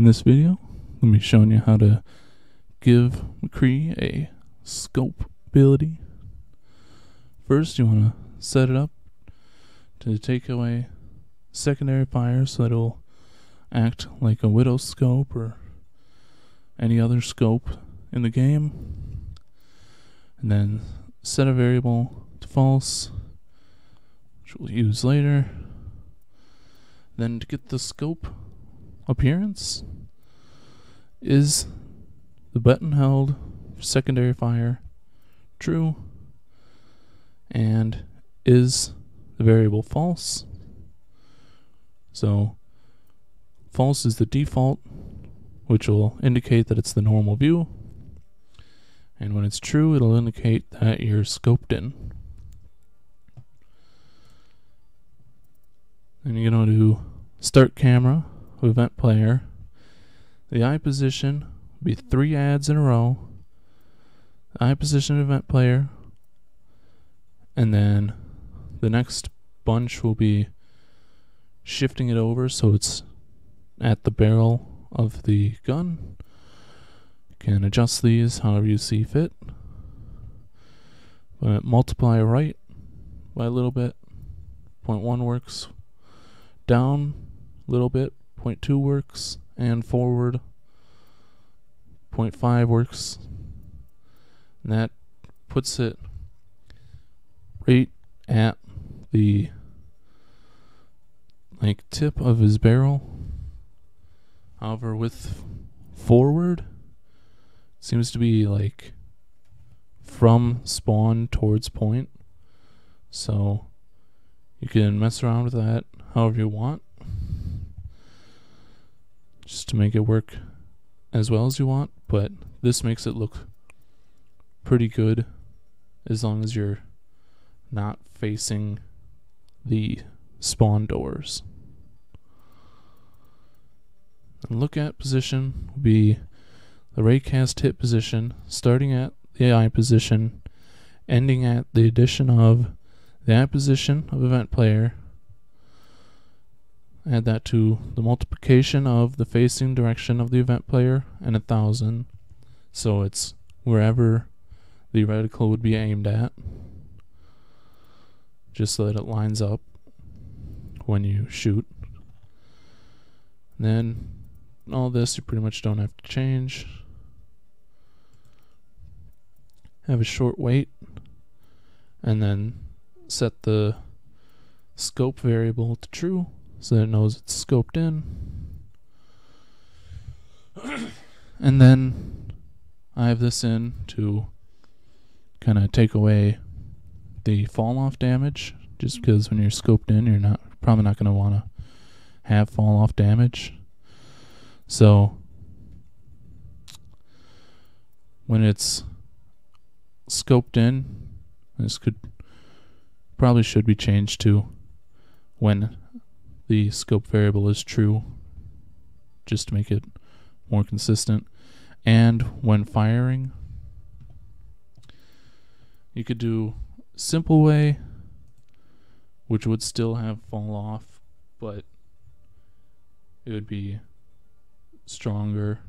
In this video, to be showing you how to give McCree a scope ability. First, you want to set it up to take away secondary fire so that it'll act like a widow scope or any other scope in the game. And then set a variable to false, which we'll use later. Then to get the scope appearance is the button held secondary fire true and is the variable false. So false is the default which will indicate that it's the normal view and when it's true it'll indicate that you're scoped in. And you're going to do start camera event player. The eye position will be three adds in a row. Eye position event player. And then the next bunch will be shifting it over so it's at the barrel of the gun. You can adjust these however you see fit. But multiply right by a little bit. Point one works. Down a little bit. Point two works. And forward. Point five works. And that puts it right at the like tip of his barrel. However, with forward seems to be like from spawn towards point. So you can mess around with that however you want. Just to make it work as well as you want, but this makes it look pretty good as long as you're not facing the spawn doors. And look at position will be the raycast hit position, starting at the eye position, ending at the addition of the eye position of event player. Add that to the multiplication of the facing direction of the event player and a thousand. So it's wherever the reticle would be aimed at. Just so that it lines up when you shoot. Then all this you pretty much don't have to change. Have a short wait and then set the scope variable to true so that it knows it's scoped in. and then I have this in to kind of take away the fall off damage just because when you're scoped in you're not probably not going to want to have fall off damage so when it's scoped in this could probably should be changed to when the scope variable is true just to make it more consistent. And when firing you could do simple way which would still have fall off but it would be stronger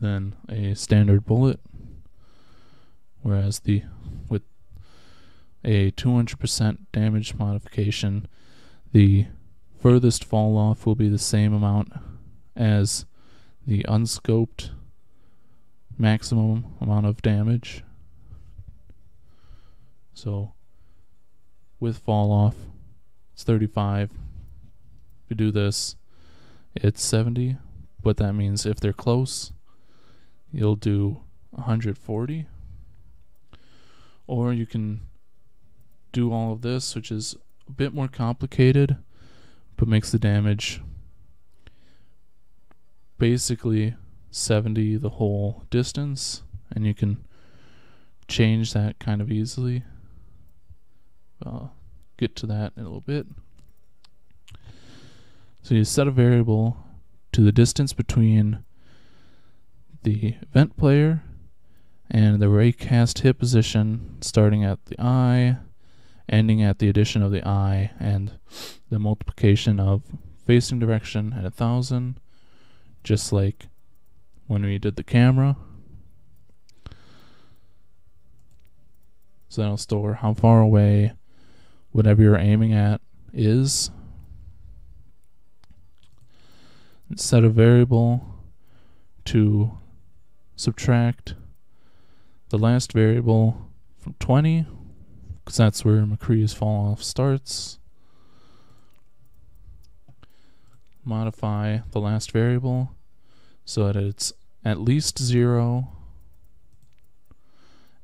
than a standard bullet. Whereas the with a 200% damage modification the furthest fall off will be the same amount as the unscoped maximum amount of damage. So with fall off it's 35 if you do this it's 70 but that means if they're close you'll do 140 or you can do all of this which is a bit more complicated but makes the damage basically 70 the whole distance and you can change that kind of easily. I'll get to that in a little bit. So you set a variable to the distance between the event player and the raycast hit position starting at the eye ending at the addition of the eye and the multiplication of facing direction at a thousand just like when we did the camera. So that'll store how far away whatever you're aiming at is. Set a variable to subtract the last variable from 20 because that's where McCree's fall off starts. Modify the last variable so that it's at least 0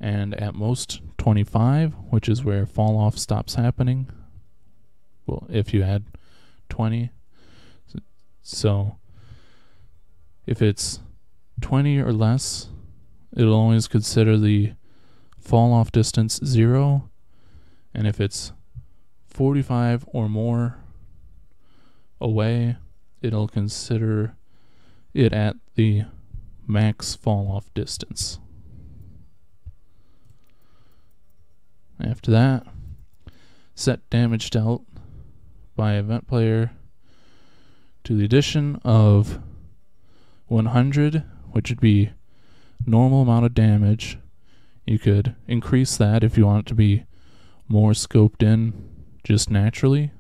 and at most 25, which is where fall off stops happening. Well, if you add 20. So if it's 20 or less, it'll always consider the fall off distance 0 and if it's 45 or more away, it'll consider it at the max fall off distance. After that, set damage dealt by event player to the addition of 100, which would be normal amount of damage. You could increase that if you want it to be more scoped in just naturally.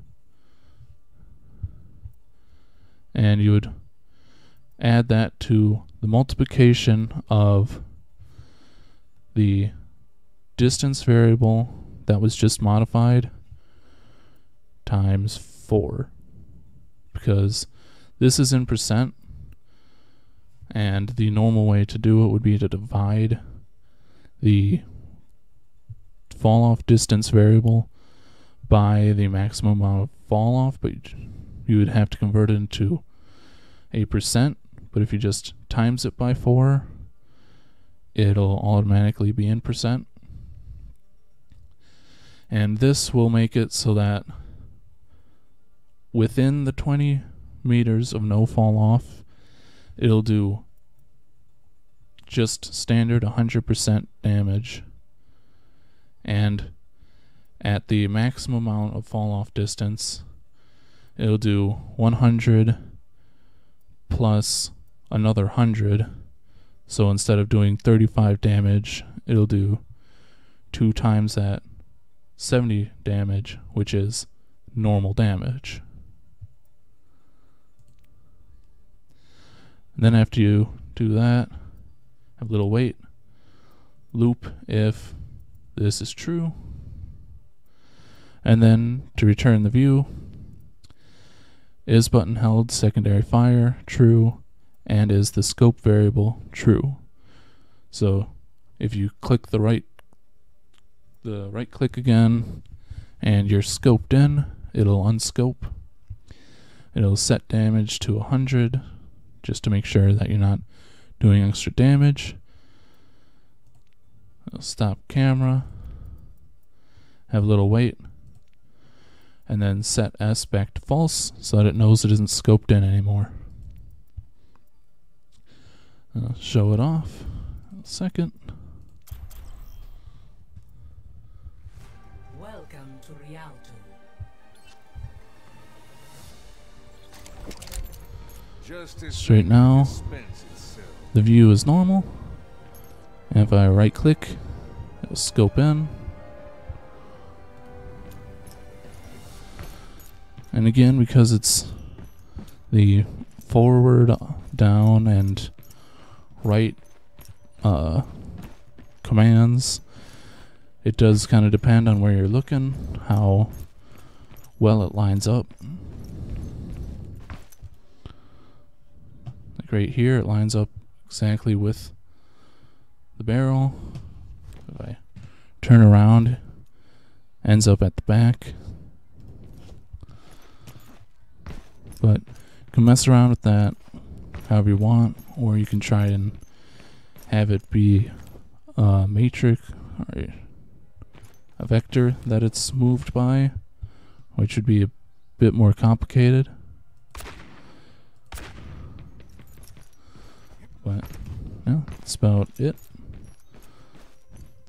And you would add that to the multiplication of the distance variable that was just modified times 4 because this is in percent and the normal way to do it would be to divide the fall off distance variable by the maximum amount of fall off, but you would have to convert it into a percent. But if you just times it by 4, it'll automatically be in percent. And this will make it so that within the 20 meters of no fall off, it'll do just standard 100% damage and at the maximum amount of fall off distance, it'll do 100 plus another 100. So instead of doing 35 damage, it'll do two times that 70 damage, which is normal damage. And then after you do that, have a little wait, loop if this is true. And then to return the view, is button held secondary fire true, and is the scope variable true. So if you click the right the right click again and you're scoped in, it'll unscope. It'll set damage to 100 just to make sure that you're not doing extra damage. It'll stop camera, have a little wait, and then set S back to false so that it knows it isn't scoped in anymore. I'll show it off. second. Welcome to Rialto. Straight now, the view is normal. And if I right click, scope in. And again, because it's the forward, down, and right uh, commands, it does kind of depend on where you're looking, how well it lines up. Like right here, it lines up exactly with the barrel. If I turn around, ends up at the back. But you can mess around with that however you want, or you can try and have it be a matrix or a vector that it's moved by, which would be a bit more complicated. But yeah, that's about it.